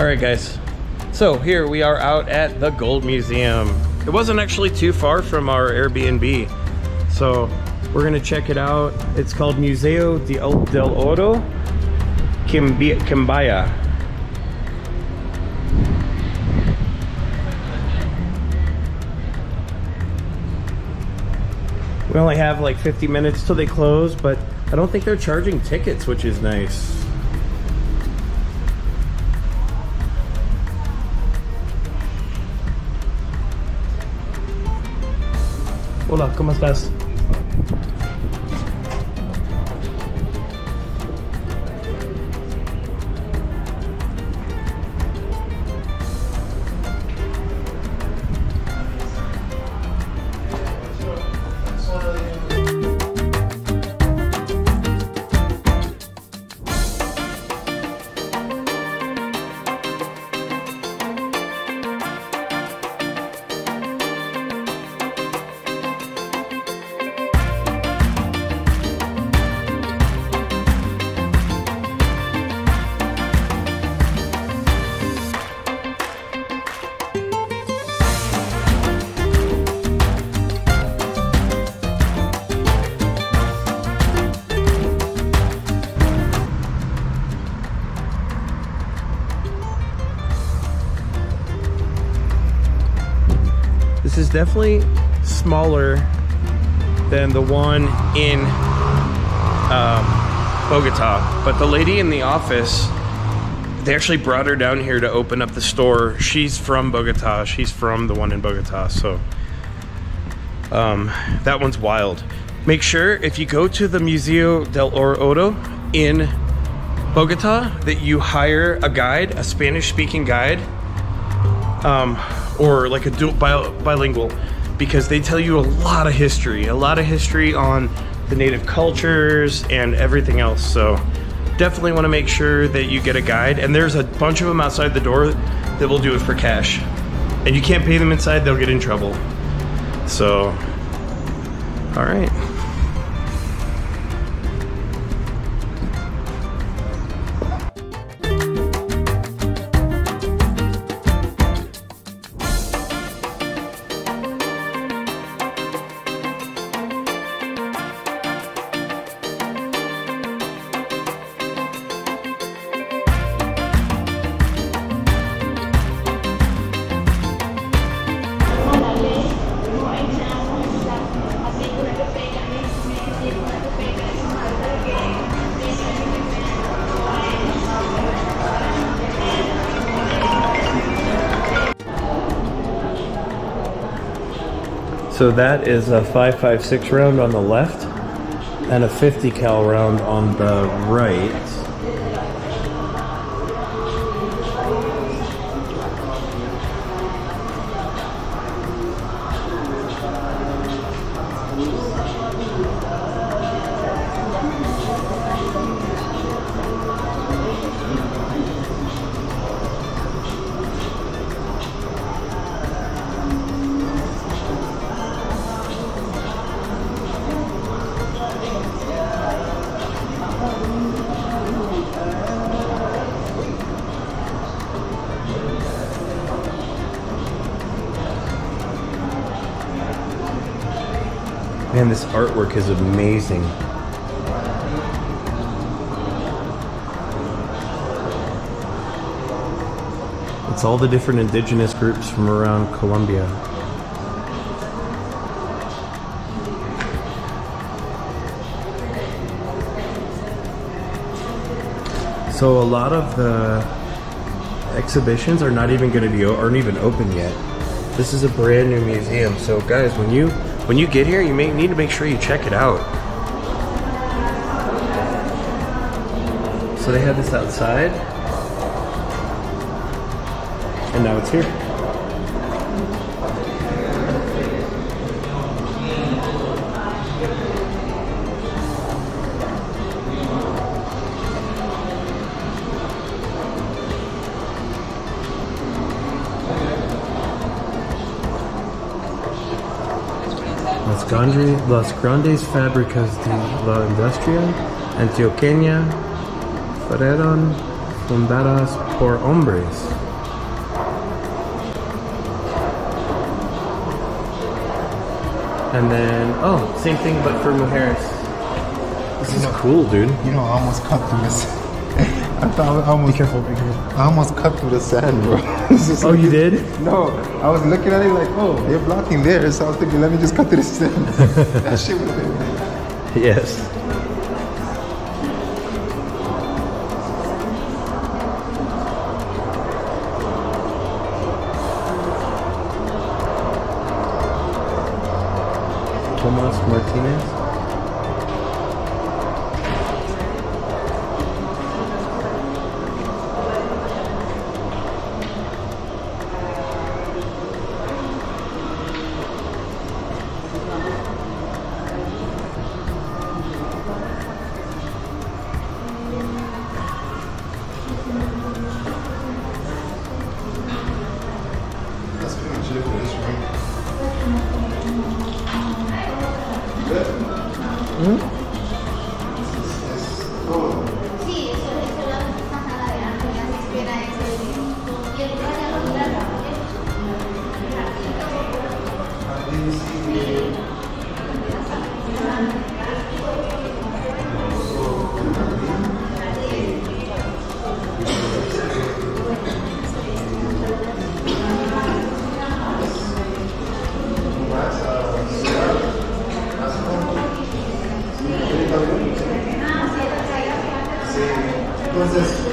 All right, guys. So here we are out at the Gold Museum. It wasn't actually too far from our Airbnb. So we're gonna check it out. It's called Museo del Oro Quimbaya. We only have like 50 minutes till they close, but I don't think they're charging tickets, which is nice. Hola, ¿cómo estás? Definitely smaller than the one in um, Bogota. But the lady in the office, they actually brought her down here to open up the store. She's from Bogota. She's from the one in Bogota. So um, that one's wild. Make sure if you go to the Museo del Oro in Bogota that you hire a guide, a Spanish speaking guide. Um, or like a dual bi bilingual because they tell you a lot of history, a lot of history on the native cultures and everything else. So definitely want to make sure that you get a guide. And there's a bunch of them outside the door that will do it for cash. And you can't pay them inside, they'll get in trouble. So, all right. So that is a 5.56 round on the left and a 50 cal round on the right. Man, this artwork is amazing. It's all the different indigenous groups from around Colombia. So a lot of the exhibitions are not even going to be aren't even open yet. This is a brand new museum. So guys, when you when you get here, you may need to make sure you check it out. So they had this outside, and now it's here. Las, Las Grandes Fábricas de la Industria, Antioqueña, fueron fundadas por hombres. And then, oh, same thing but for mujeres. This is cool, dude. You know, I almost cut through this. I thought I almost. Be careful, be careful. I almost cut through the sand, bro. Oh, like- you did? No, I was looking at it like, oh, they're blocking there, so I was thinking, let me just cut through the sand. that shit would have been. Yes. Tomas Martinez. That's pretty much it was this